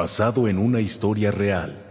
Basado en una historia real.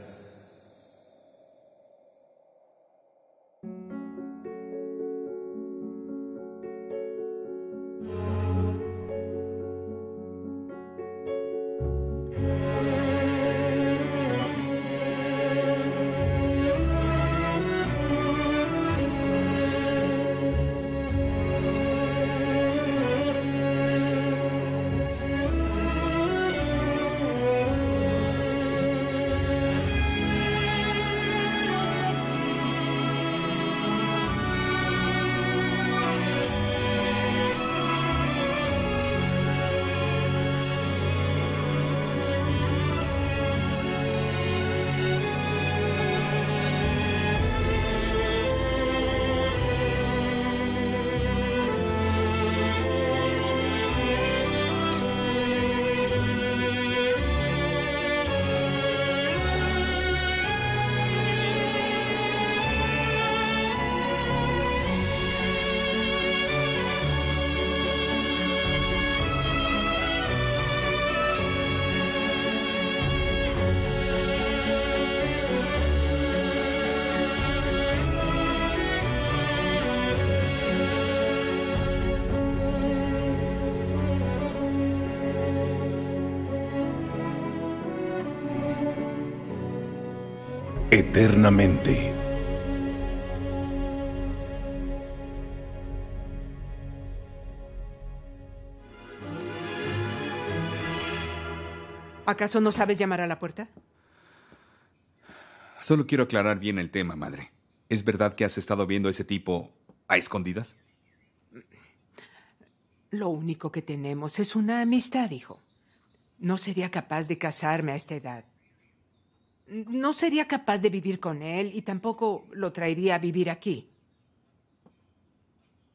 Eternamente. ¿Acaso no sabes llamar a la puerta? Solo quiero aclarar bien el tema, madre. ¿Es verdad que has estado viendo a ese tipo a escondidas? Lo único que tenemos es una amistad, hijo. No sería capaz de casarme a esta edad. No sería capaz de vivir con él y tampoco lo traería a vivir aquí.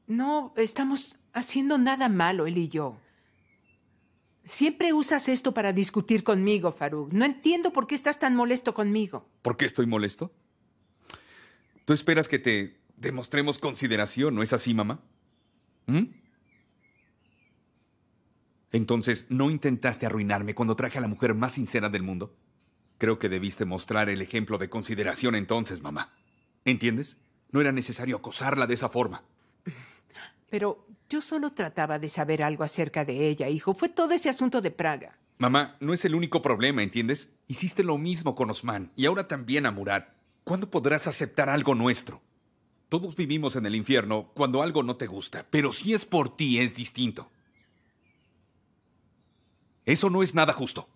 No estamos haciendo nada malo, él y yo. Siempre usas esto para discutir conmigo, Farouk. No entiendo por qué estás tan molesto conmigo. ¿Por qué estoy molesto? Tú esperas que te demostremos consideración, ¿no es así, mamá? ¿Mm? Entonces, ¿no intentaste arruinarme cuando traje a la mujer más sincera del mundo? Creo que debiste mostrar el ejemplo de consideración entonces, mamá. ¿Entiendes? No era necesario acosarla de esa forma. Pero yo solo trataba de saber algo acerca de ella, hijo. Fue todo ese asunto de Praga. Mamá, no es el único problema, ¿entiendes? Hiciste lo mismo con Osman y ahora también a Murat. ¿Cuándo podrás aceptar algo nuestro? Todos vivimos en el infierno cuando algo no te gusta, pero si es por ti es distinto. Eso no es nada justo.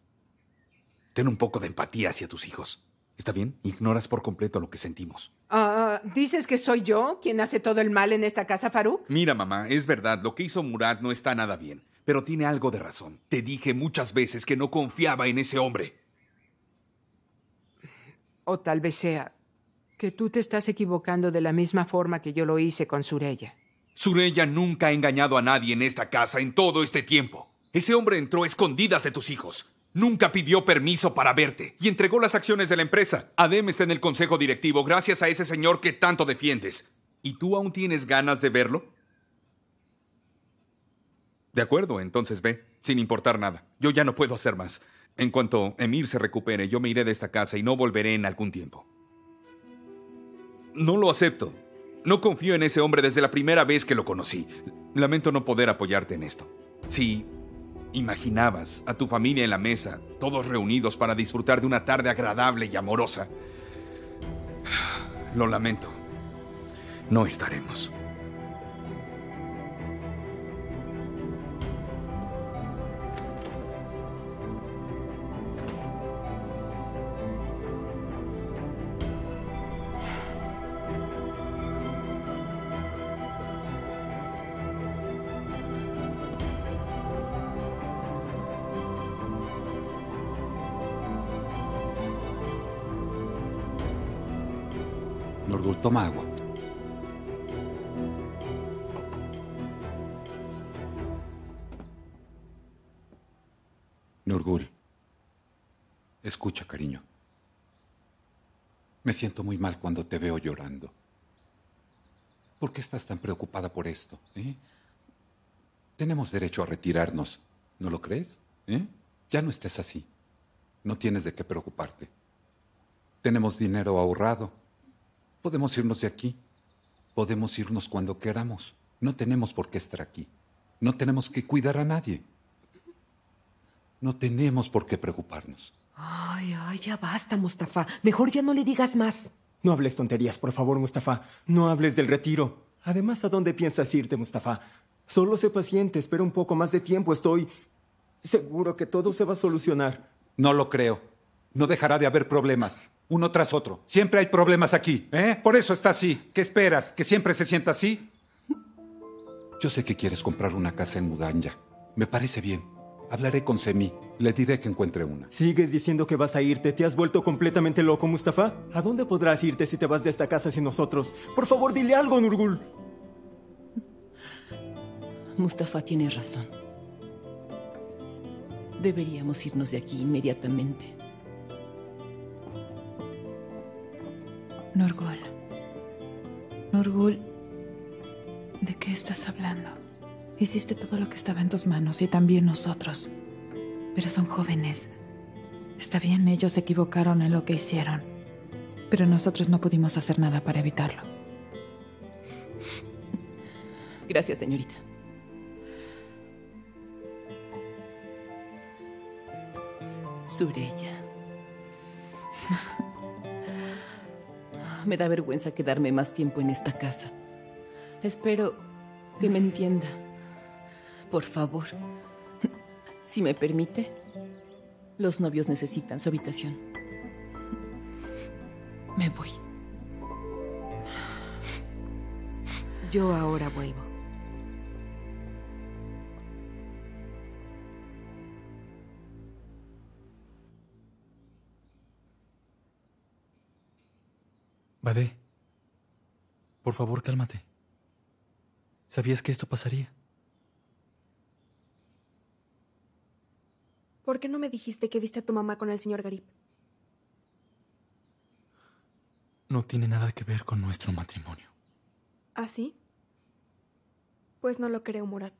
Ten un poco de empatía hacia tus hijos. ¿Está bien? Ignoras por completo lo que sentimos. Ah, ¿Dices que soy yo quien hace todo el mal en esta casa, Farouk? Mira, mamá, es verdad, lo que hizo Murad no está nada bien, pero tiene algo de razón. Te dije muchas veces que no confiaba en ese hombre. O tal vez sea que tú te estás equivocando de la misma forma que yo lo hice con Sureya. Sureya nunca ha engañado a nadie en esta casa en todo este tiempo. Ese hombre entró escondidas de tus hijos. Nunca pidió permiso para verte y entregó las acciones de la empresa. Adem está en el consejo directivo gracias a ese señor que tanto defiendes. ¿Y tú aún tienes ganas de verlo? De acuerdo, entonces ve, sin importar nada. Yo ya no puedo hacer más. En cuanto Emir se recupere, yo me iré de esta casa y no volveré en algún tiempo. No lo acepto. No confío en ese hombre desde la primera vez que lo conocí. Lamento no poder apoyarte en esto. Sí. Imaginabas a tu familia en la mesa, todos reunidos para disfrutar de una tarde agradable y amorosa. Lo lamento. No estaremos. Norgul, toma agua. Norgul, escucha, cariño. Me siento muy mal cuando te veo llorando. ¿Por qué estás tan preocupada por esto? eh? Tenemos derecho a retirarnos, ¿no lo crees? ¿Eh? Ya no estés así. No tienes de qué preocuparte. Tenemos dinero ahorrado. Podemos irnos de aquí. Podemos irnos cuando queramos. No tenemos por qué estar aquí. No tenemos que cuidar a nadie. No tenemos por qué preocuparnos. Ay, ay, ya basta, Mustafa. Mejor ya no le digas más. No hables tonterías, por favor, Mustafa. No hables del retiro. Además, ¿a dónde piensas irte, Mustafa? Solo sé paciente, espera un poco más de tiempo. Estoy seguro que todo se va a solucionar. No lo creo. No dejará de haber problemas, uno tras otro. Siempre hay problemas aquí, ¿eh? Por eso está así. ¿Qué esperas? ¿Que siempre se sienta así? Yo sé que quieres comprar una casa en Mudanya. Me parece bien. Hablaré con Semi. Le diré que encuentre una. ¿Sigues diciendo que vas a irte? ¿Te has vuelto completamente loco, Mustafa? ¿A dónde podrás irte si te vas de esta casa sin nosotros? Por favor, dile algo, Nurgul. Mustafa tiene razón. Deberíamos irnos de aquí inmediatamente. Nurgul. Nurgul, ¿de qué estás hablando? Hiciste todo lo que estaba en tus manos y también nosotros. Pero son jóvenes. Está bien, ellos se equivocaron en lo que hicieron. Pero nosotros no pudimos hacer nada para evitarlo. Gracias, señorita. Sureya. Me da vergüenza quedarme más tiempo en esta casa. Espero que me entienda. Por favor. Si me permite, los novios necesitan su habitación. Me voy. Yo ahora vuelvo. Bade, por favor, cálmate. ¿Sabías que esto pasaría? ¿Por qué no me dijiste que viste a tu mamá con el señor Garib? No tiene nada que ver con nuestro matrimonio. ¿Ah, sí? Pues no lo creo, Murat.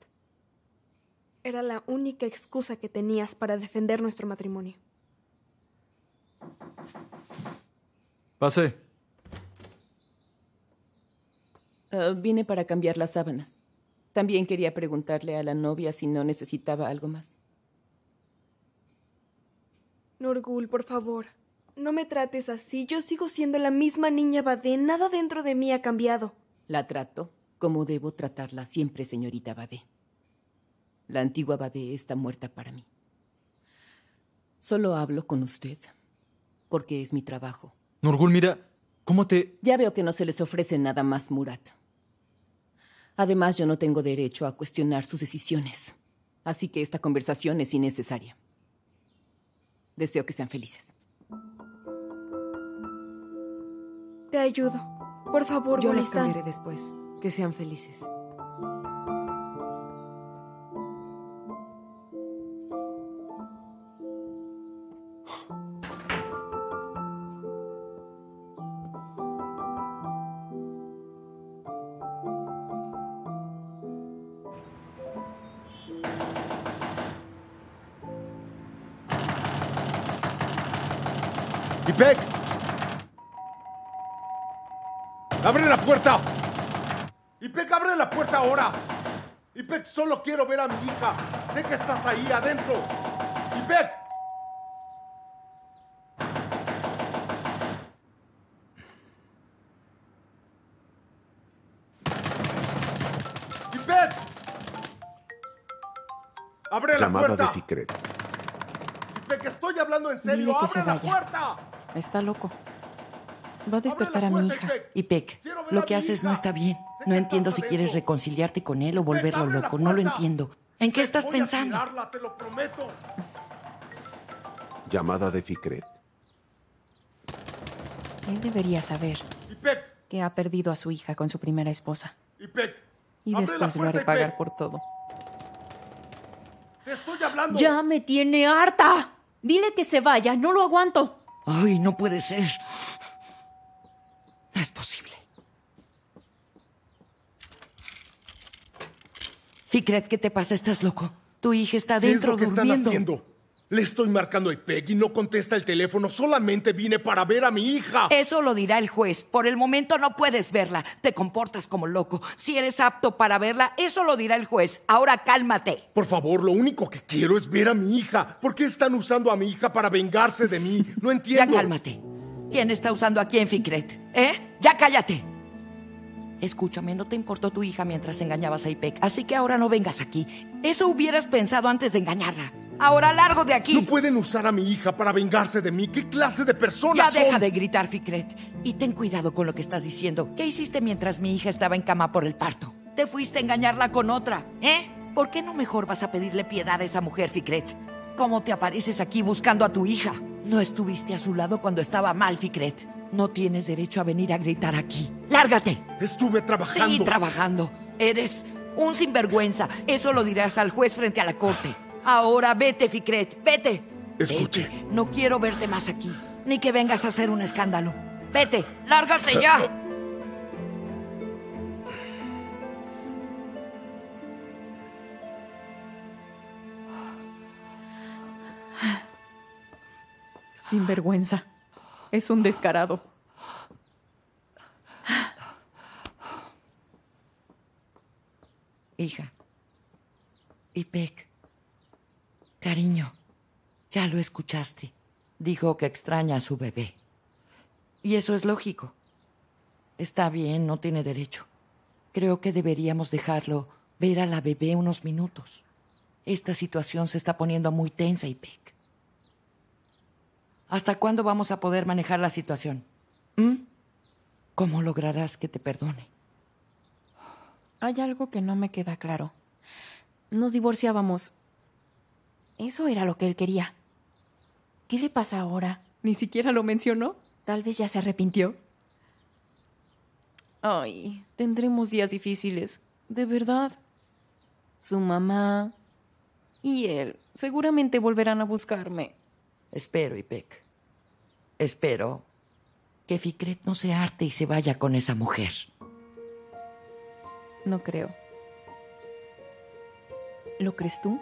Era la única excusa que tenías para defender nuestro matrimonio. Pase. Uh, vine para cambiar las sábanas. También quería preguntarle a la novia si no necesitaba algo más. Nurgul, por favor, no me trates así. Yo sigo siendo la misma niña Badé. Nada dentro de mí ha cambiado. La trato como debo tratarla siempre, señorita Badé. La antigua Badé está muerta para mí. Solo hablo con usted porque es mi trabajo. Nurgul, mira, ¿cómo te...? Ya veo que no se les ofrece nada más, Murat. Además, yo no tengo derecho a cuestionar sus decisiones. Así que esta conversación es innecesaria. Deseo que sean felices. Te ayudo. Por favor, Yo Golistán. cambiaré después. Que sean felices. ¡Ipek! ¡Abre la puerta! ¡Ipek, abre la puerta ahora! ¡Ipek, solo quiero ver a mi hija! ¡Sé que estás ahí adentro! ¡Ipek! ¡Ipek! ¡Abre la Llamada puerta! de Fikret. ¡Ipek, estoy hablando en serio! ¡Abre la vaya. puerta! Está loco. Va a despertar a mi hija. Y Peck, lo que haces no está bien. No entiendo si quieres reconciliarte con él o volverlo loco. No lo entiendo. ¿En qué estás pensando? te lo prometo. Llamada de Fikret. Él debería saber que ha perdido a su hija con su primera esposa. Y después lo haré pagar por todo. te estoy hablando. Ya me tiene harta. Dile que se vaya, no lo aguanto. Ay, no puede ser. No es posible. Fikret, ¿qué te pasa? ¿Estás loco? Tu hija está ¿Qué es dentro lo que están durmiendo. haciendo? Le estoy marcando a Ipek y no contesta el teléfono. Solamente vine para ver a mi hija. Eso lo dirá el juez. Por el momento no puedes verla. Te comportas como loco. Si eres apto para verla, eso lo dirá el juez. Ahora cálmate. Por favor, lo único que quiero es ver a mi hija. ¿Por qué están usando a mi hija para vengarse de mí? No entiendo. Ya cálmate. ¿Quién está usando a quién, Fikret? ¿Eh? Ya cállate. Escúchame, no te importó tu hija mientras engañabas a Ipek, así que ahora no vengas aquí. Eso hubieras pensado antes de engañarla. Ahora largo de aquí. No pueden usar a mi hija para vengarse de mí. ¿Qué clase de personas Ya deja de gritar, Fikret. Y ten cuidado con lo que estás diciendo. ¿Qué hiciste mientras mi hija estaba en cama por el parto? Te fuiste a engañarla con otra, ¿eh? ¿Por qué no mejor vas a pedirle piedad a esa mujer, Fikret? ¿Cómo te apareces aquí buscando a tu hija? No estuviste a su lado cuando estaba mal, Fikret. No tienes derecho a venir a gritar aquí. ¡Lárgate! Estuve trabajando. Sí, trabajando. Eres un sinvergüenza. Eso lo dirás al juez frente a la corte. Ahora vete, Fikret, vete. Escuche. Vete. No quiero verte más aquí. Ni que vengas a hacer un escándalo. Vete, lárgate ya. Sin vergüenza. Es un descarado. Hija. Ipek. Cariño. Ya lo escuchaste. Dijo que extraña a su bebé. Y eso es lógico. Está bien, no tiene derecho. Creo que deberíamos dejarlo ver a la bebé unos minutos. Esta situación se está poniendo muy tensa, Ipek. ¿Hasta cuándo vamos a poder manejar la situación? ¿Mm? ¿Cómo lograrás que te perdone? Hay algo que no me queda claro. Nos divorciábamos. Eso era lo que él quería. ¿Qué le pasa ahora? Ni siquiera lo mencionó. Tal vez ya se arrepintió. Ay, tendremos días difíciles. De verdad. Su mamá y él seguramente volverán a buscarme. Espero, Ipek. Espero que Fikret no se arte y se vaya con esa mujer. No creo. ¿Lo crees tú?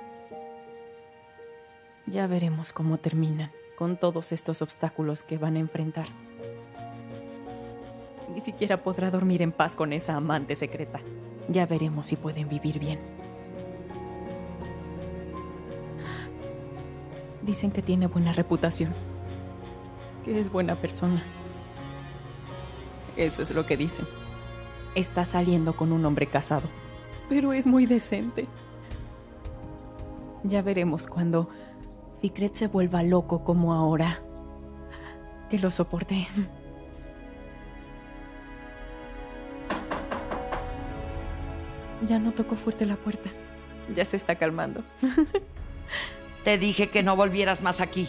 Ya veremos cómo terminan con todos estos obstáculos que van a enfrentar. Ni siquiera podrá dormir en paz con esa amante secreta. Ya veremos si pueden vivir bien. Dicen que tiene buena reputación, que es buena persona. Eso es lo que dicen. Está saliendo con un hombre casado, pero es muy decente. Ya veremos cuando Fikret se vuelva loco como ahora. Que lo soporte. Ya no tocó fuerte la puerta. Ya se está calmando. Te dije que no volvieras más aquí.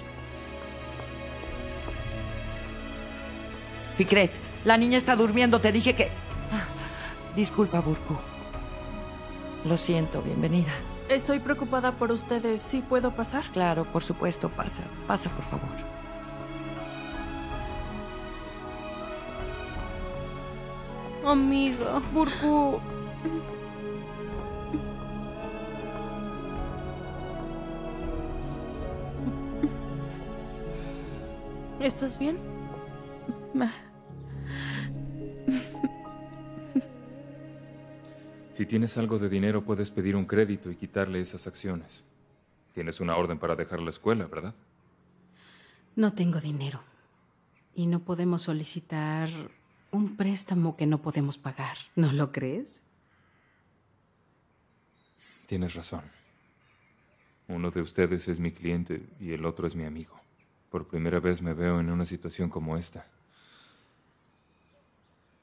Fikret, la niña está durmiendo. Te dije que... Ah, Disculpa, Burku. Lo siento, bienvenida. Estoy preocupada por ustedes. ¿Sí puedo pasar? Claro, por supuesto, pasa. Pasa, por favor. Amiga, Burku. ¿Estás bien? Si tienes algo de dinero, puedes pedir un crédito y quitarle esas acciones. Tienes una orden para dejar la escuela, ¿verdad? No tengo dinero. Y no podemos solicitar un préstamo que no podemos pagar. ¿No lo crees? Tienes razón. Uno de ustedes es mi cliente y el otro es mi amigo. Por primera vez me veo en una situación como esta.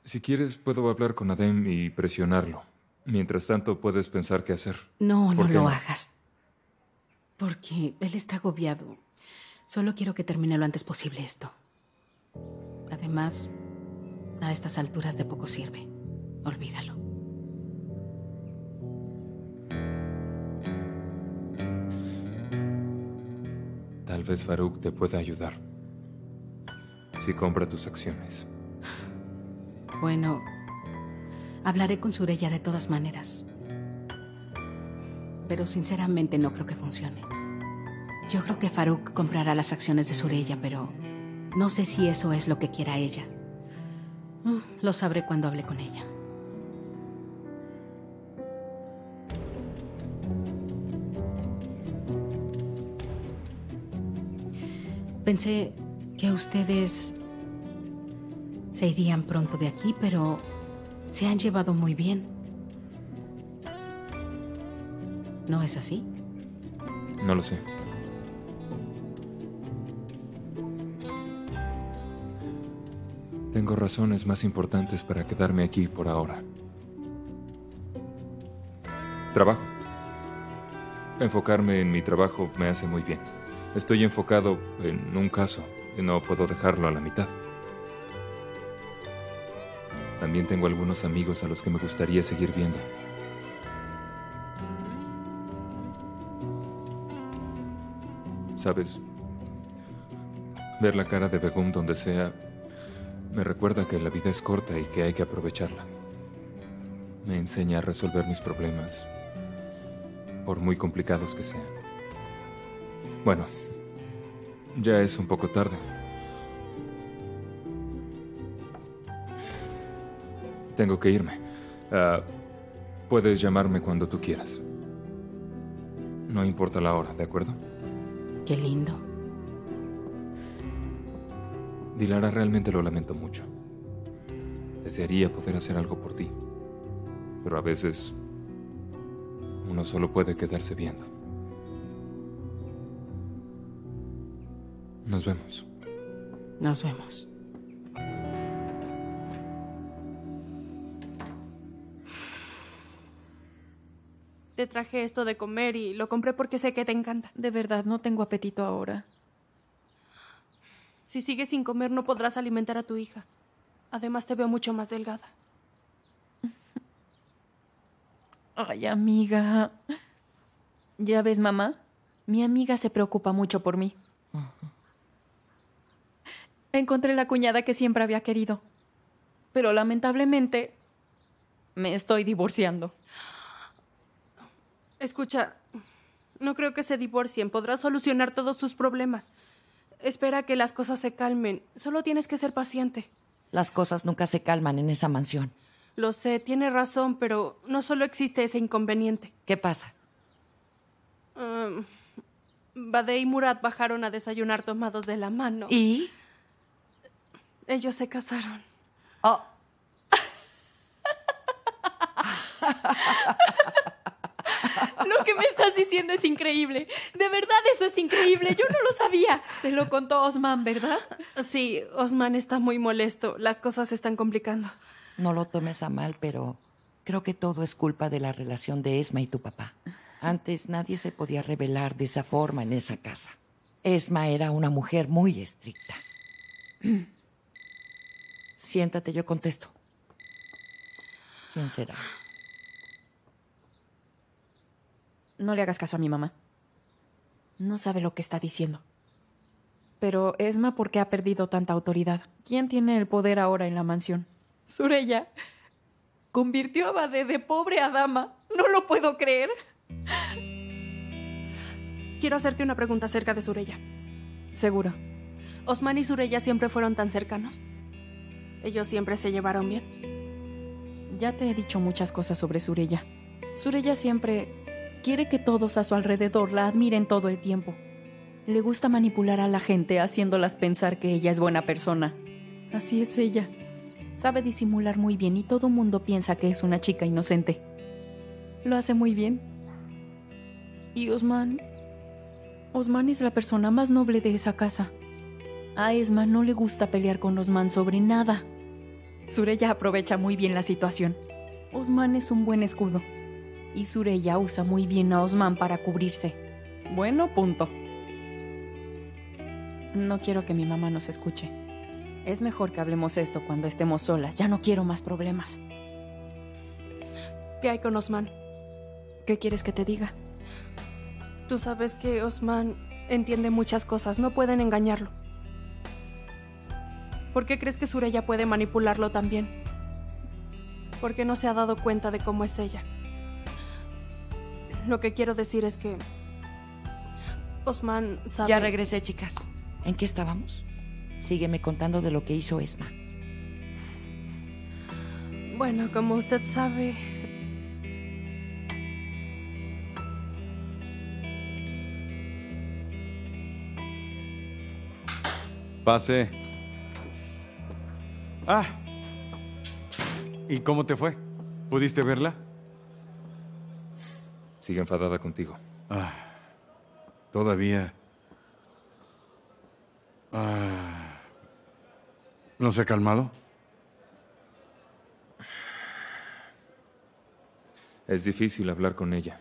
Si quieres, puedo hablar con Adem y presionarlo. Mientras tanto, puedes pensar qué hacer. No, no ¿Por qué lo hagas. Porque él está agobiado. Solo quiero que termine lo antes posible esto. Además, a estas alturas de poco sirve. Olvídalo. Tal vez Farouk te pueda ayudar. Si compra tus acciones. Bueno, hablaré con Sureya de todas maneras. Pero sinceramente no creo que funcione. Yo creo que Farouk comprará las acciones de Surella, pero no sé si eso es lo que quiera ella. Mm, Lo sabré cuando hable con ella. Pensé que ustedes se irían pronto de aquí, pero se han llevado muy bien. ¿No es así? No lo sé. Tengo razones más importantes para quedarme aquí por ahora. Trabajo. Enfocarme en mi trabajo me hace muy bien. Estoy enfocado en un caso y no puedo dejarlo a la mitad. También tengo algunos amigos a los que me gustaría seguir viendo. Sabes, ver la cara de Begum donde sea me recuerda que la vida es corta y que hay que aprovecharla. Me enseña a resolver mis problemas, por muy complicados que sean. Bueno, ya es un poco tarde. Tengo que irme. Ah, puedes llamarme cuando tú quieras. No importa la hora, ¿de acuerdo? Qué lindo. Dilara, realmente lo lamento mucho. Desearía poder hacer algo por ti. Pero a veces uno solo puede quedarse viendo. Nos vemos. Nos vemos. Te traje esto de comer y lo compré porque sé que te encanta. De verdad, no tengo apetito ahora. Si sigues sin comer no podrás alimentar a tu hija. Además te veo mucho más delgada. Ay, amiga. ¿Ya ves, mamá? Mi amiga se preocupa mucho por mí. Encontré la cuñada que siempre había querido. Pero lamentablemente me estoy divorciando. Escucha, no creo que se divorcien. Podrás solucionar todos sus problemas. Espera que las cosas se calmen. Solo tienes que ser paciente. Las cosas nunca se calman en esa mansión. Lo sé, tiene razón, pero no solo existe ese inconveniente. ¿Qué pasa? Um, Bade y Murat bajaron a desayunar tomados de la mano. ¿Y? Ellos se casaron. Oh. Lo que me estás diciendo es increíble. De verdad, eso es increíble. Yo no lo sabía. Te lo contó Osman, ¿verdad? Sí, Osman está muy molesto. Las cosas se están complicando. No lo tomes a mal, pero creo que todo es culpa de la relación de Esma y tu papá. Antes nadie se podía revelar de esa forma en esa casa. Esma era una mujer muy estricta. Siéntate, yo contesto. ¿Quién será? No le hagas caso a mi mamá. No sabe lo que está diciendo. Pero Esma, ¿por qué ha perdido tanta autoridad? ¿Quién tiene el poder ahora en la mansión? Surella. Convirtió a Bade de pobre a dama. No lo puedo creer. Quiero hacerte una pregunta acerca de Surella. Seguro. ¿Osman y Surella siempre fueron tan cercanos? ¿Ellos siempre se llevaron bien? Ya te he dicho muchas cosas sobre Surella. Surella siempre quiere que todos a su alrededor la admiren todo el tiempo. Le gusta manipular a la gente haciéndolas pensar que ella es buena persona. Así es ella. Sabe disimular muy bien y todo mundo piensa que es una chica inocente. Lo hace muy bien. ¿Y Osman? Osman es la persona más noble de esa casa. A Esma no le gusta pelear con Osman sobre nada. Surella aprovecha muy bien la situación. Osman es un buen escudo. Y Surella usa muy bien a Osman para cubrirse. Bueno, punto. No quiero que mi mamá nos escuche. Es mejor que hablemos esto cuando estemos solas. Ya no quiero más problemas. ¿Qué hay con Osman? ¿Qué quieres que te diga? Tú sabes que Osman entiende muchas cosas. No pueden engañarlo. ¿Por qué crees que Surella puede manipularlo también? ¿Por qué no se ha dado cuenta de cómo es ella? Lo que quiero decir es que Osman sabe. Ya regresé, chicas. ¿En qué estábamos? Sígueme contando de lo que hizo Esma. Bueno, como usted sabe. Pase. Ah. ¿Y cómo te fue? ¿Pudiste verla? Sigue enfadada contigo. Ah. Todavía. Ah. ¿No se ha calmado? Es difícil hablar con ella.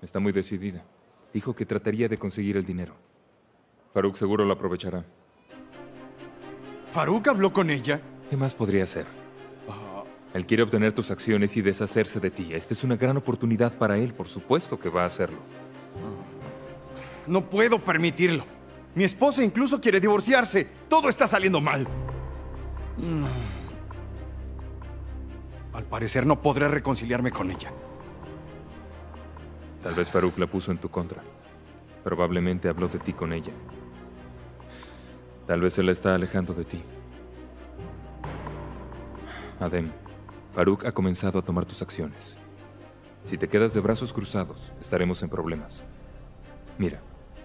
Está muy decidida. Dijo que trataría de conseguir el dinero. Faruk seguro lo aprovechará. ¿Faruk habló con ella? ¿Qué más podría hacer? Él quiere obtener tus acciones y deshacerse de ti. Esta es una gran oportunidad para él. Por supuesto que va a hacerlo. No puedo permitirlo. Mi esposa incluso quiere divorciarse. Todo está saliendo mal. Al parecer no podré reconciliarme con ella. Tal vez Faruk la puso en tu contra. Probablemente habló de ti con ella. Tal vez se la está alejando de ti. Adem, Faruk ha comenzado a tomar tus acciones. Si te quedas de brazos cruzados, estaremos en problemas. Mira,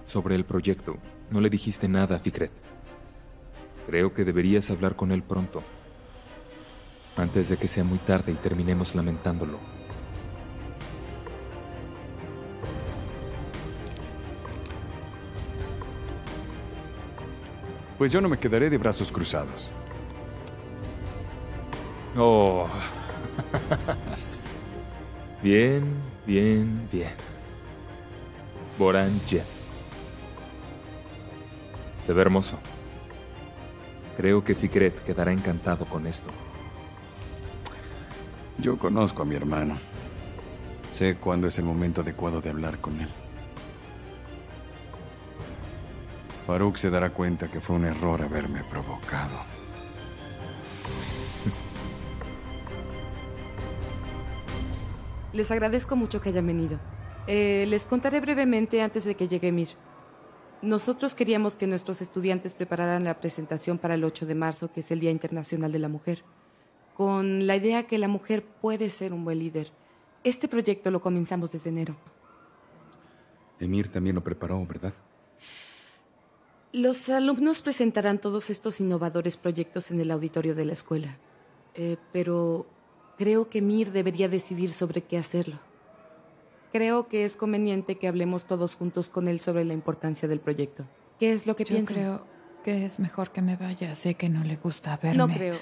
sobre el proyecto, no le dijiste nada a Fikret. Creo que deberías hablar con él pronto, antes de que sea muy tarde y terminemos lamentándolo. Pues yo no me quedaré de brazos cruzados. Oh. bien, bien, bien. Boran Jet. Se ve hermoso. Creo que Fikret quedará encantado con esto. Yo conozco a mi hermano. Sé cuándo es el momento adecuado de hablar con él. Faruk se dará cuenta que fue un error haberme provocado. Les agradezco mucho que hayan venido. Eh, les contaré brevemente antes de que llegue Mir. Nosotros queríamos que nuestros estudiantes prepararan la presentación para el 8 de marzo, que es el Día Internacional de la Mujer, con la idea que la mujer puede ser un buen líder. Este proyecto lo comenzamos desde enero. Emir también lo preparó, ¿verdad? Los alumnos presentarán todos estos innovadores proyectos en el auditorio de la escuela, Eh, pero creo que Mir debería decidir sobre qué hacerlo. Creo que es conveniente que hablemos todos juntos con él sobre la importancia del proyecto. ¿Qué es lo que Yo piensa? creo que es mejor que me vaya. Sé que no le gusta verme. No creo.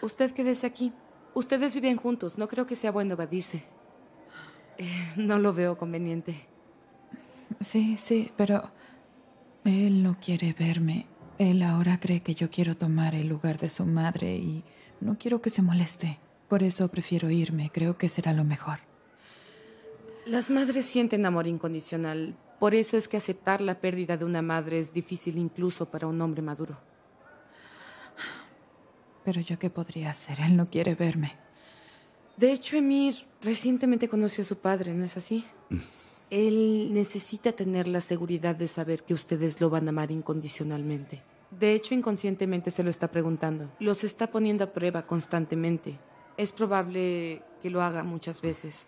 Usted quédese aquí. Ustedes viven juntos. No creo que sea bueno evadirse. Eh, no lo veo conveniente. Sí, sí, pero él no quiere verme. Él ahora cree que yo quiero tomar el lugar de su madre y no quiero que se moleste. Por eso prefiero irme. Creo que será lo mejor. Las madres sienten amor incondicional. Por eso es que aceptar la pérdida de una madre es difícil incluso para un hombre maduro. Pero yo qué podría hacer. Él no quiere verme. De hecho, Emir recientemente conoció a su padre, ¿no es así? Él necesita tener la seguridad de saber que ustedes lo van a amar incondicionalmente. De hecho, inconscientemente se lo está preguntando. Los está poniendo a prueba constantemente. Es probable que lo haga muchas veces.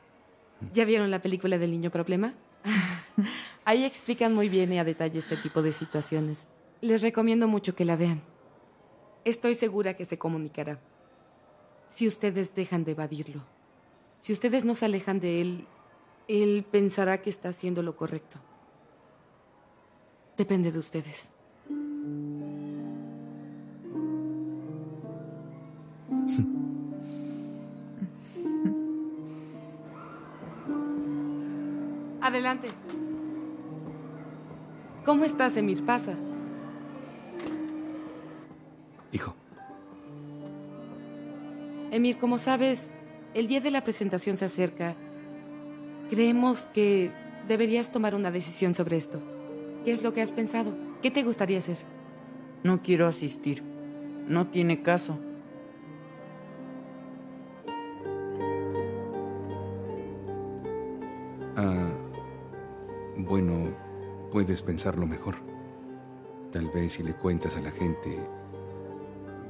¿Ya vieron la película del niño problema? Ahí explican muy bien y a detalle este tipo de situaciones. Les recomiendo mucho que la vean. Estoy segura que se comunicará. Si ustedes dejan de evadirlo, si ustedes no se alejan de él, él pensará que está haciendo lo correcto. Depende de ustedes. Adelante. ¿Cómo estás, Emir? Pasa. Hijo. Emir, como sabes, el día de la presentación se acerca. Creemos que deberías tomar una decisión sobre esto. ¿Qué es lo que has pensado? ¿Qué te gustaría hacer? No quiero asistir. No tiene caso. Pensarlo mejor. Tal vez si le cuentas a la gente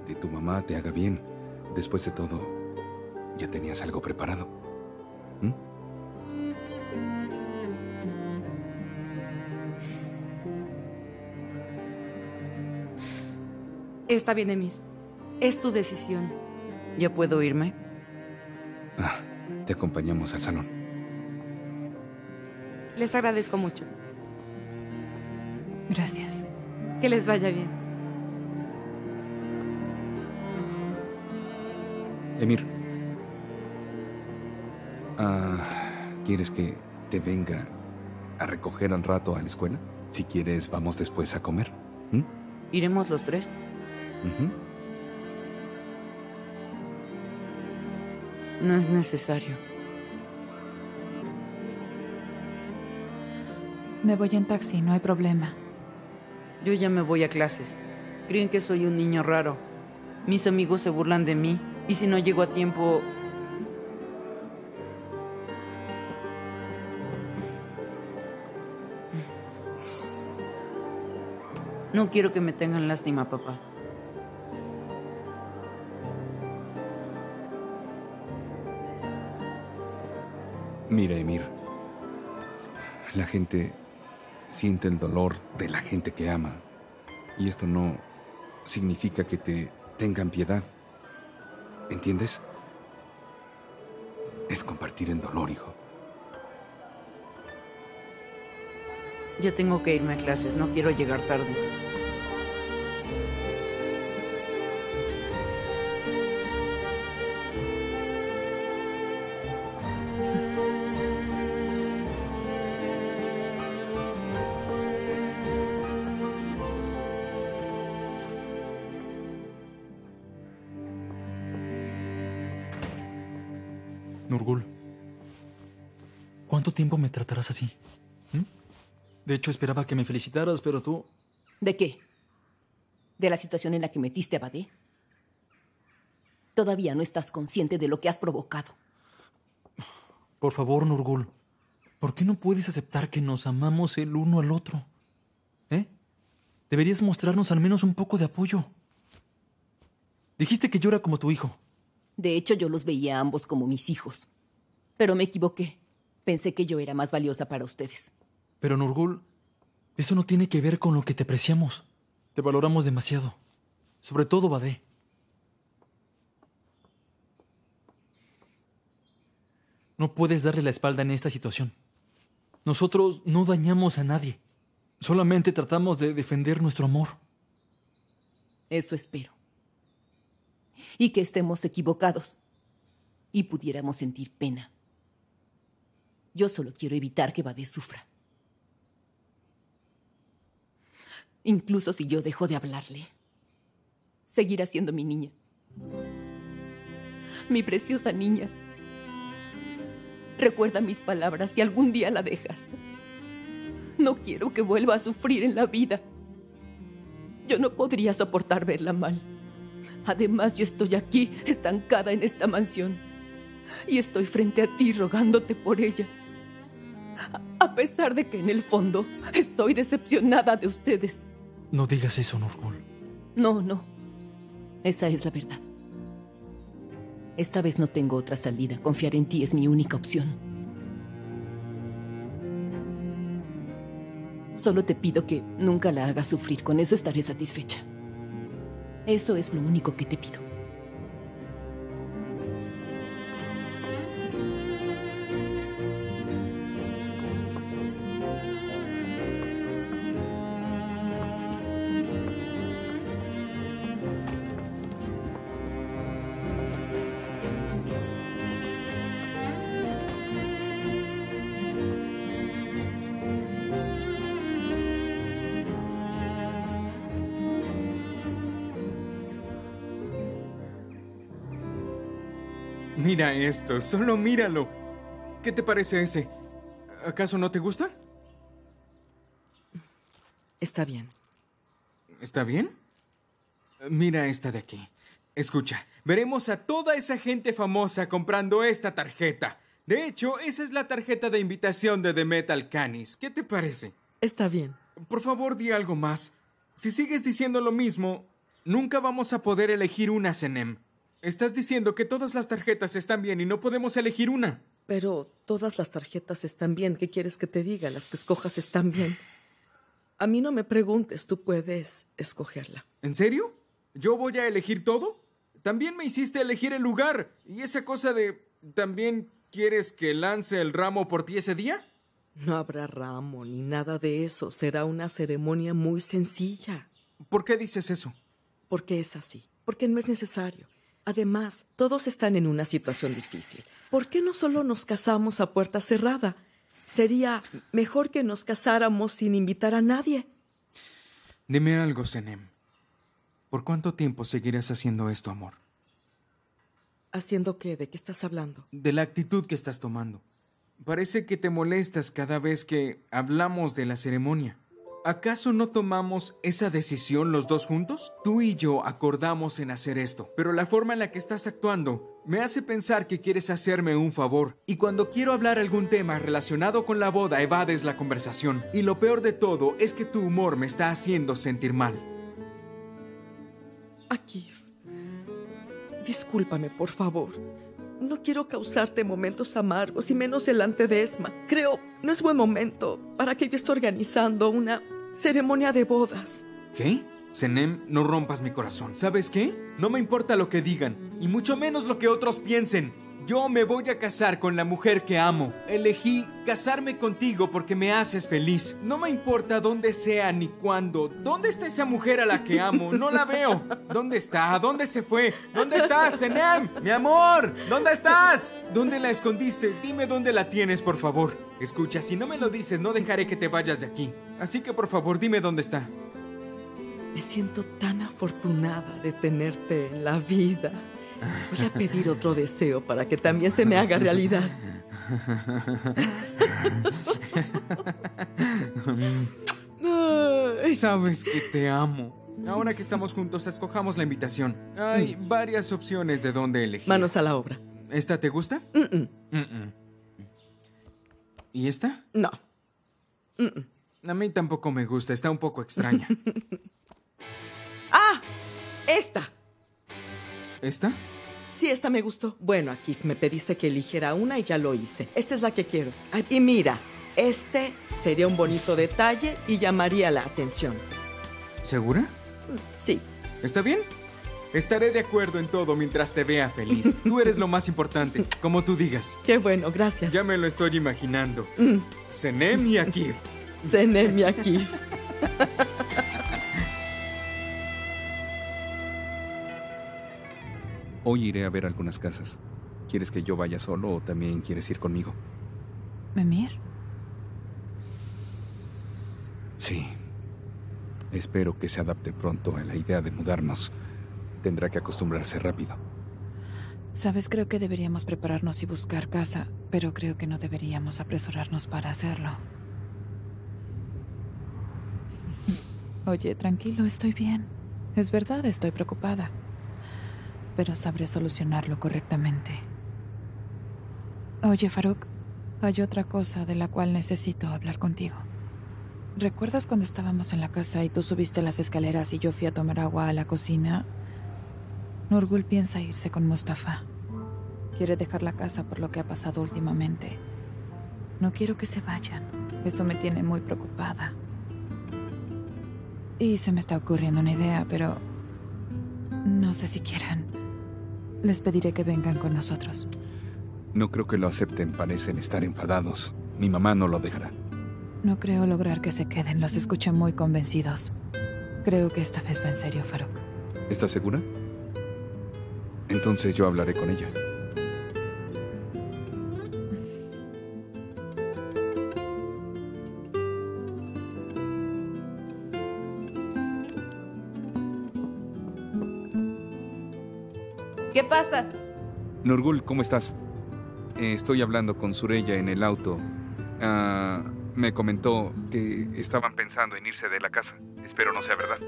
de tu mamá te haga bien. Después de todo, ya tenías algo preparado. ¿Mm? Está bien, Emir. Es tu decisión. ¿Ya puedo irme? Ah, te acompañamos al salón. Les agradezco mucho. Gracias. Que les vaya bien. Emir. Ah, ¿Quieres que te venga a recoger al rato a la escuela? Si quieres, vamos después a comer. ¿Mm? ¿Iremos los tres? No es necesario. Me voy en taxi, no hay problema. Yo ya me voy a clases. Creen que soy un niño raro. Mis amigos se burlan de mí. Y si no llego a tiempo... No quiero que me tengan lástima, papá. Mira, Emir. La gente siente el dolor de la gente que ama. Y esto no significa que te tengan piedad. ¿Entiendes? Es compartir el dolor, hijo. Ya tengo que irme a clases, no quiero llegar tarde. Tratarás así? ¿Mm? De hecho, esperaba que me felicitaras, pero tú... ¿De qué? ¿De la situación en la que metiste a Badé? Todavía no estás consciente de lo que has provocado. Por favor, Nurgul, ¿por qué no puedes aceptar que nos amamos el uno al otro? ¿Eh? Deberías mostrarnos al menos un poco de apoyo. Dijiste que yo era como tu hijo. De hecho, yo los veía a ambos como mis hijos. Pero me equivoqué. Pensé que yo era más valiosa para ustedes. Pero Nurgul, eso no tiene que ver con lo que te apreciamos. Te valoramos demasiado. Sobre todo Badé. No puedes darle la espalda en esta situación. Nosotros no dañamos a nadie. Solamente tratamos de defender nuestro amor. Eso espero. Y que estemos equivocados. Y pudiéramos sentir pena. Yo solo quiero evitar que Badé sufra. Incluso si yo dejo de hablarle, seguirá siendo mi niña. Mi preciosa niña. Recuerda mis palabras si algún día la dejas. No quiero que vuelva a sufrir en la vida. Yo no podría soportar verla mal. Además, yo estoy aquí, estancada en esta mansión. Y estoy frente a ti rogándote por ella. A pesar de que en el fondo estoy decepcionada de ustedes. No digas eso, Nurgul. No, no. Esa es la verdad. Esta vez no tengo otra salida. Confiar en ti es mi única opción. Solo te pido que nunca la hagas sufrir. Con eso estaré satisfecha. Eso es lo único que te pido. Mira esto, solo míralo. ¿Qué te parece ese? ¿Acaso no te gusta? Está bien. ¿Está bien? Mira esta de aquí. Escucha, veremos a toda esa gente famosa comprando esta tarjeta. De hecho, esa es la tarjeta de invitación de The Metal Canis. ¿Qué te parece? Está bien. por favor di algo más. Si sigues diciendo lo mismo, nunca vamos a poder elegir una, Senem. Estás diciendo que todas las tarjetas están bien y no podemos elegir una. Pero todas las tarjetas están bien. ¿Qué quieres que te diga? Las que escojas están bien. A mí no me preguntes, tú puedes escogerla. ¿En serio? ¿Yo voy a elegir todo? También me hiciste elegir el lugar. ¿Y esa cosa de... ¿También quieres que lance el ramo por ti ese día? No habrá ramo ni nada de eso. Será una ceremonia muy sencilla. ¿Por qué dices eso? Porque es así. Porque no es necesario. Además, todos están en una situación difícil. ¿Por qué no solo nos casamos a puerta cerrada? Sería mejor que nos casáramos sin invitar a nadie. Dime algo, Senem. ¿Por cuánto tiempo seguirás haciendo esto, amor? ¿Haciendo qué? ¿De qué estás hablando? De la actitud que estás tomando. Parece que te molestas cada vez que hablamos de la ceremonia. ¿Acaso no tomamos esa decisión los dos juntos? Tú y yo acordamos en hacer esto, pero la forma en la que estás actuando me hace pensar que quieres hacerme un favor. Y cuando quiero hablar algún tema relacionado con la boda, evades la conversación. Y lo peor de todo es que tu humor me está haciendo sentir mal. Aquí. Discúlpame, por favor. No quiero causarte momentos amargos y menos delante de Esma. Creo no es buen momento para que yo esté organizando una ceremonia de bodas. ¿Qué? Senem, no rompas mi corazón. ¿Sabes qué? No me importa lo que digan, y mucho menos lo que otros piensen. Yo me voy a casar con la mujer que amo. Elegí casarme contigo porque me haces feliz. No me importa dónde sea ni cuándo. ¿Dónde está esa mujer a la que amo? No la veo. ¿Dónde está? ¿Dónde se fue? ¿Dónde estás, Senem? Mi amor, ¿dónde estás? ¿Dónde la escondiste? Dime dónde la tienes, por favor. Escucha, si no me lo dices, no dejaré que te vayas de aquí. Así que, por favor, dime dónde está. Me siento tan afortunada de tenerte en la vida. Voy a pedir otro deseo para que también se me haga realidad. Sabes que te amo. Ahora que estamos juntos, escojamos la invitación. Hay varias opciones de dónde elegir. Manos a la obra. ¿Esta te gusta? ¿Y esta? No. A mí tampoco me gusta, está un poco extraña. ¡Ah! Esta. ¿Esta? Sí, esta me gustó. Bueno, aquí me pediste que eligiera una y ya lo hice. Esta es la que quiero. Ay, y mira, este sería un bonito detalle y llamaría la atención. ¿Segura? Sí. ¿Está bien? Estaré de acuerdo en todo mientras te vea feliz. Tú eres lo más importante, como tú digas. Qué bueno, gracias. Ya me lo estoy imaginando. Mm. Senem y Akif. Senem y Akif. Hoy iré a ver algunas casas. ¿Quieres que yo vaya solo o también quieres ir conmigo? ¿Memir? Sí. Espero que se adapte pronto a la idea de mudarnos. Tendrá que acostumbrarse rápido. Sabes, creo que deberíamos prepararnos y buscar casa, pero creo que no deberíamos apresurarnos para hacerlo. Oye, tranquilo, estoy bien. Es verdad, estoy preocupada. Pero sabré solucionarlo correctamente. Oye, Faruk, hay otra cosa de la cual necesito hablar contigo. ¿Recuerdas cuando estábamos en la casa y tú subiste las escaleras y yo fui a tomar agua a la cocina? Nurgul piensa irse con Mustafa. Quiere dejar la casa por lo que ha pasado últimamente. No quiero que se vayan. Eso me tiene muy preocupada. Y se me está ocurriendo una idea, pero no sé si quieran. Les pediré que vengan con nosotros. No creo que lo acepten, parecen estar enfadados. Mi mamá no lo dejará. No creo lograr que se queden, los escuché muy convencidos. Creo que esta vez va en serio, Faruk. ¿Estás segura? Entonces yo hablaré con ella. Pasa? Nurgul, ¿cómo estás? Eh, estoy hablando con Sureya en el auto. Ah, me comentó que estaban pensando en irse de la casa. Espero no sea verdad.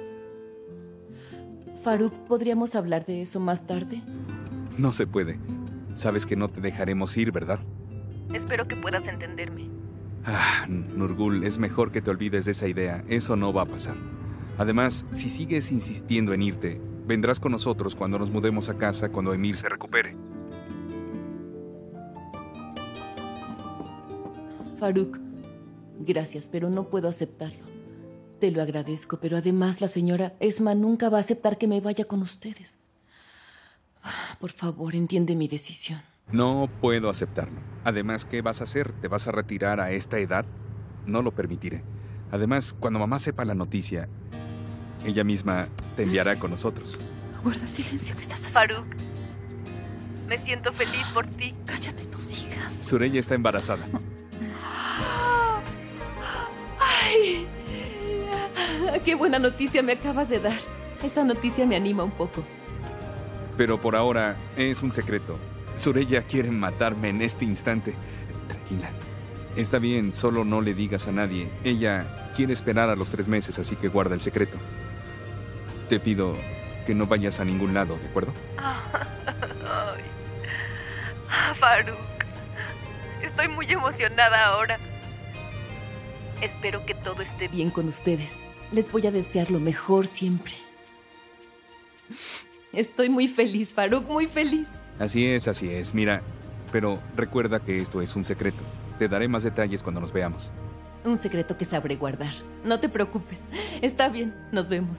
Faruk, ¿podríamos hablar de eso más tarde? No se puede. Sabes que no te dejaremos ir, ¿verdad? Espero que puedas entenderme. Ah, Nurgul, es mejor que te olvides de esa idea. Eso no va a pasar. Además, si sigues insistiendo en irte, vendrás con nosotros cuando nos mudemos a casa cuando Emir se recupere. Faruk, gracias, pero no puedo aceptarlo. Te lo agradezco, pero además la señora Esma nunca va a aceptar que me vaya con ustedes. Por favor, entiende mi decisión. No puedo aceptarlo. Además, ¿qué vas a hacer? ¿Te vas a retirar a esta edad? No lo permitiré. Además, cuando mamá sepa la noticia, ella misma te enviará con nosotros. Guarda silencio que estás haciendo. Faruk, me siento feliz por ti. Cállate, no sigas. Surella está embarazada. ¡Ay! ¡Qué buena noticia me acabas de dar! Esa noticia me anima un poco. Pero por ahora es un secreto. Surella quiere matarme en este instante. Tranquila. Está bien, solo no le digas a nadie. Ella quiere esperar a los tres meses, así que guarda el secreto. Te pido que no vayas a ningún lado, ¿de acuerdo? Ay. Faruk, estoy muy emocionada ahora. Espero que todo esté bien. Bien con ustedes. Les voy a desear lo mejor siempre. Estoy muy feliz, Faruk, muy feliz. Así es, así es. Mira, pero recuerda que esto es un secreto. Te daré más detalles cuando nos veamos. Un secreto que sabré guardar. No te preocupes. Está bien, nos vemos.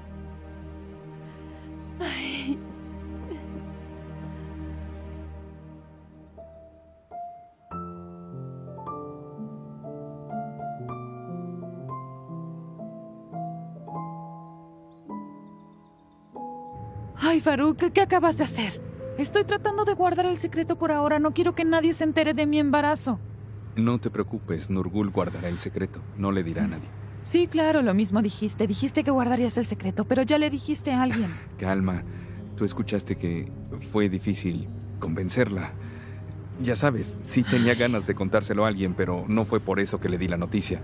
Ay, Faruk, ¿qué acabas de hacer? Estoy tratando de guardar el secreto por ahora. No quiero que nadie se entere de mi embarazo. No te preocupes, Nurgul guardará el secreto. No le dirá a nadie. Sí, claro, lo mismo dijiste. Dijiste que guardarías el secreto, pero ya le dijiste a alguien. Calma. Tú escuchaste que fue difícil convencerla. Ya sabes, sí tenía ganas de contárselo a alguien, pero no fue por eso que le di la noticia.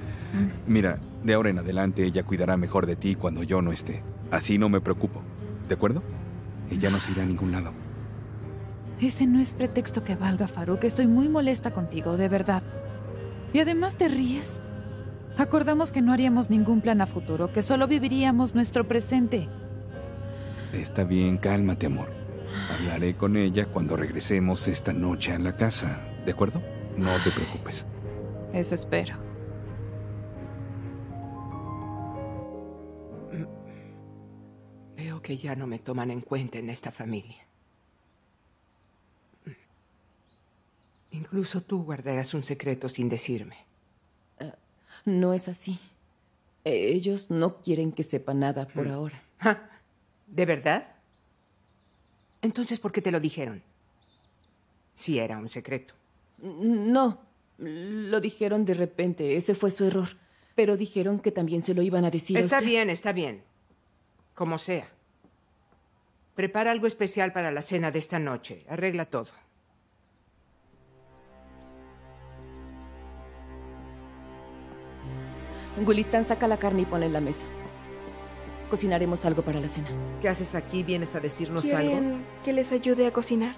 Mira, de ahora en adelante ella cuidará mejor de ti cuando yo no esté. Así no me preocupo. ¿De acuerdo? Ella no se irá a ningún lado. Ese no es pretexto que valga, Faruk. Estoy muy molesta contigo, de verdad. Y además te ríes. Acordamos que no haríamos ningún plan a futuro, que solo viviríamos nuestro presente. Está bien, cálmate, amor. Hablaré con ella cuando regresemos esta noche a la casa. ¿De acuerdo? No te preocupes. Eso espero. Que ya no me toman en cuenta en esta familia. Incluso tú guardarás un secreto sin decirme. No es así. Eh, Ellos no quieren que sepa nada por ahora. Ja, ¿De verdad? Entonces, ¿por qué te lo dijeron? Si era un secreto. No, lo dijeron de repente. Ese fue su error. Pero dijeron que también se lo iban a decir a Está usted. bien, está bien. Como sea. Prepara algo especial para la cena de esta noche. Arregla todo. Gulistán saca la carne y pone en la mesa. Cocinaremos algo para la cena. ¿Qué haces aquí? ¿Vienes a decirnos algo? ¿Quieren que les ayude a cocinar?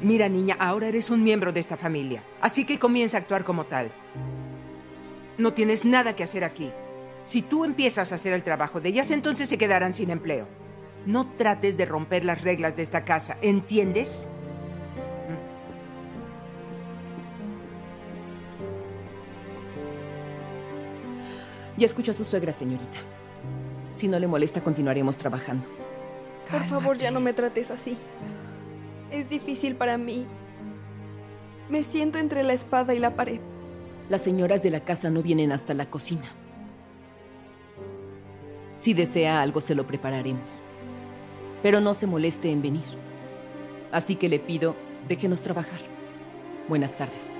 Mira, niña, ahora eres un miembro de esta familia. Así que comienza a actuar como tal. No tienes nada que hacer aquí. Si tú empiezas a hacer el trabajo de ellas, entonces se quedarán sin empleo. No trates de romper las reglas de esta casa, ¿entiendes? Ya escuchó a su suegra, señorita. Si no le molesta, continuaremos trabajando. Por favor, ya no me trates así. Es difícil para mí. Me siento entre la espada y la pared. Las señoras de la casa no vienen hasta la cocina. Si desea algo, se lo prepararemos. Pero no se moleste en venir. Así que le pido, déjenos trabajar. Buenas tardes.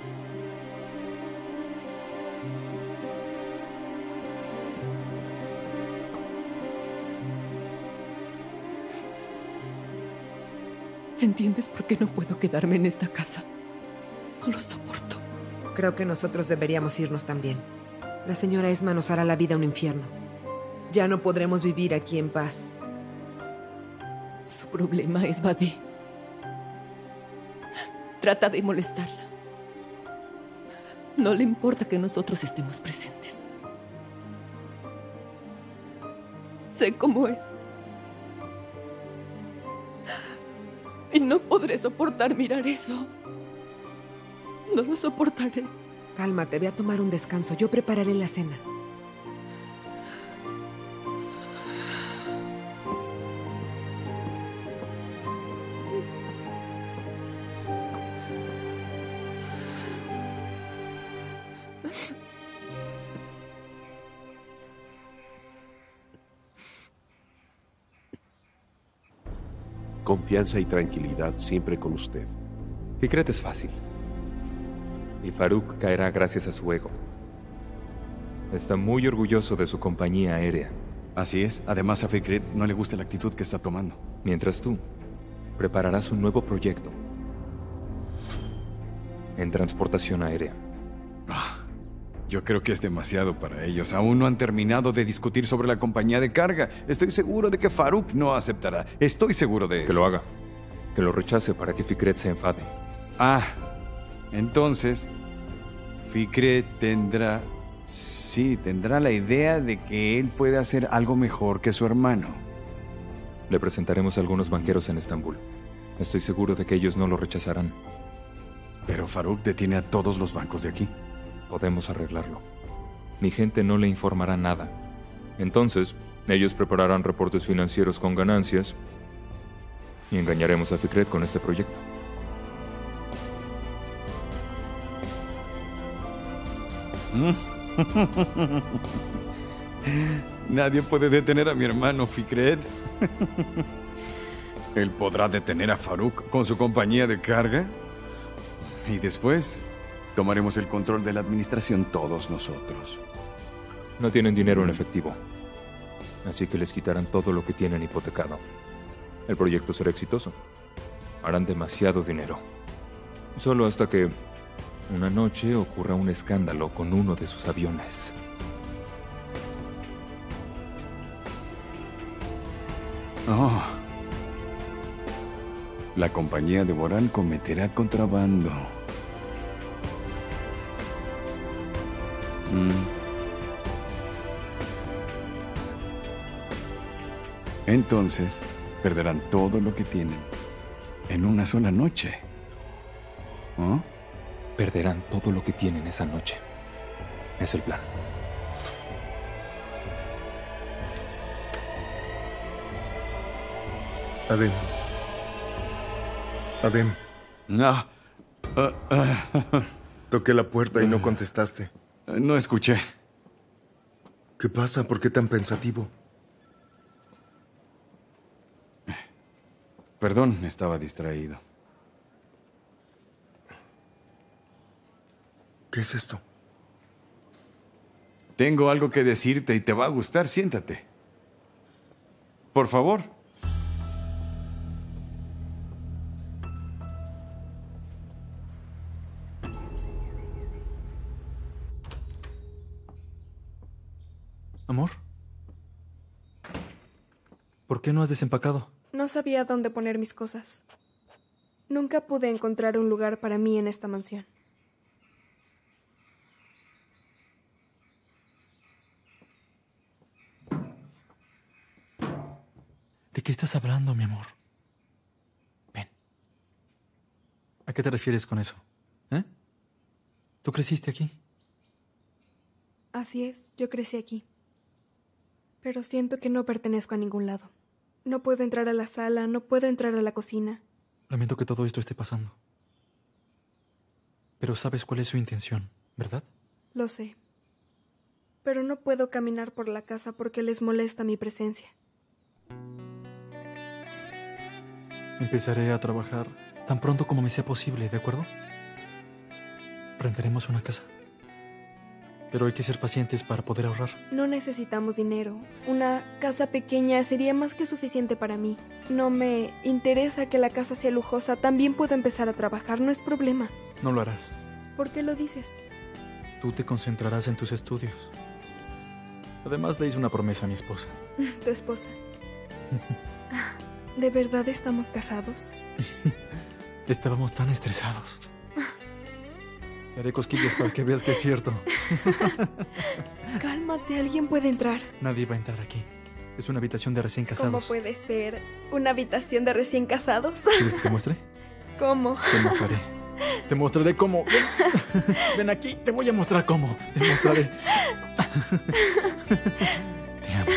¿Entiendes por qué no puedo quedarme en esta casa? No lo soporto. Creo que nosotros deberíamos irnos también. La señora Esma nos hará la vida un infierno. Ya no podremos vivir aquí en paz. Su problema es Bade. trata de molestarla. No le importa que nosotros estemos presentes. Sé cómo es. Y no podré soportar mirar eso. No lo soportaré. Cálmate, ve a tomar un descanso. Yo prepararé la cena. Confianza y tranquilidad siempre con usted. Fikret es fácil. Y Farouk caerá gracias a su ego. Está muy orgulloso de su compañía aérea. Así es. Además, a Fikret no le gusta la actitud que está tomando. Mientras tú prepararás un nuevo proyecto en transportación aérea. Ah, yo creo que es demasiado para ellos. Aún no han terminado de discutir sobre la compañía de carga. Estoy seguro de que Farouk no aceptará. Estoy seguro de eso. Que lo haga. Que lo rechace para que Fikret se enfade. Ah, entonces, Fikret tendrá... Sí, tendrá la idea de que él puede hacer algo mejor que su hermano. Le presentaremos a algunos banqueros en Estambul. Estoy seguro de que ellos no lo rechazarán. Pero Farouk detiene a todos los bancos de aquí. Podemos arreglarlo. Mi gente no le informará nada. Entonces, ellos prepararán reportes financieros con ganancias y engañaremos a Fikret con este proyecto. Nadie puede detener a mi hermano Fikret. Él podrá detener a Farouk con su compañía de carga. Y después tomaremos el control de la administración todos nosotros. No tienen dinero en efectivo. Así que les quitarán todo lo que tienen hipotecado. El proyecto será exitoso. Harán demasiado dinero. Solo hasta que una noche ocurra un escándalo con uno de sus aviones. Oh. La compañía de Boral cometerá contrabando. Mm. Entonces, perderán todo lo que tienen en una sola noche. ¿Oh? Perderán todo lo que tienen esa noche. Es el plan. Adem. Adem. No. Toqué la puerta y no contestaste. No escuché. ¿Qué pasa? ¿Por qué tan pensativo? Perdón, estaba distraído. ¿Qué es esto? Tengo algo que decirte y te va a gustar. Siéntate. Por favor. Amor. ¿Por qué no has desempacado? No sabía dónde poner mis cosas. Nunca pude encontrar un lugar para mí en esta mansión. ¿De qué estás hablando, mi amor? Ven. ¿A qué te refieres con eso? ¿Eh? ¿Tú creciste aquí? Así es, yo crecí aquí. Pero siento que no pertenezco a ningún lado. No puedo entrar a la sala, no puedo entrar a la cocina. Lamento que todo esto esté pasando. Pero sabes cuál es su intención, ¿verdad? Lo sé. Pero no puedo caminar por la casa porque les molesta mi presencia. Empezaré a trabajar tan pronto como me sea posible, ¿de acuerdo? Rentaremos una casa. Pero hay que ser pacientes para poder ahorrar. No necesitamos dinero. Una casa pequeña sería más que suficiente para mí. No me interesa que la casa sea lujosa. También puedo empezar a trabajar, no es problema. No lo harás. ¿Por qué lo dices? Tú te concentrarás en tus estudios. Además, le hice una promesa a mi esposa. Tu esposa. ¿De verdad estamos casados? Estábamos tan estresados. Te haré cosquillas para que veas que es cierto. Cálmate, alguien puede entrar. Nadie va a entrar aquí. Es una habitación de recién ¿Cómo casados. puede ser una habitación de recién casados? ¿Quieres que te muestre? ¿Cómo? Te mostraré. Te mostraré cómo. Ven, ven aquí, te voy a mostrar cómo. Te mostraré. Te amo.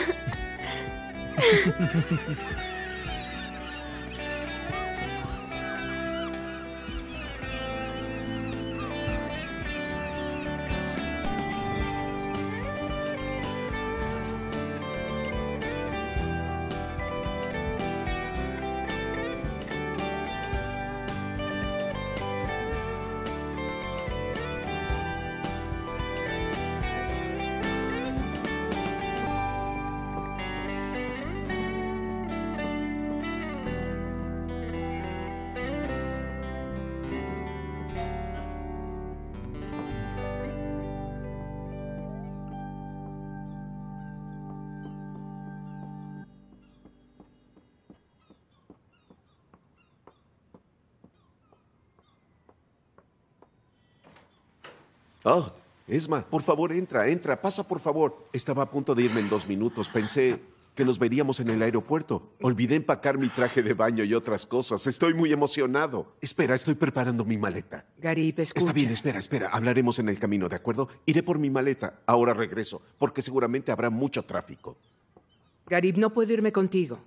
Oh, Esma, por favor, entra, entra, pasa por favor. Estaba a punto de irme en dos minutos. Pensé que nos veríamos en el aeropuerto. Olvidé empacar mi traje de baño y otras cosas. Estoy muy emocionado. Espera, estoy preparando mi maleta. Garip, escucha. Está bien, espera, espera. Hablaremos en el camino, ¿de acuerdo? Iré por mi maleta. Ahora regreso, porque seguramente habrá mucho tráfico. Garib, no puedo irme contigo.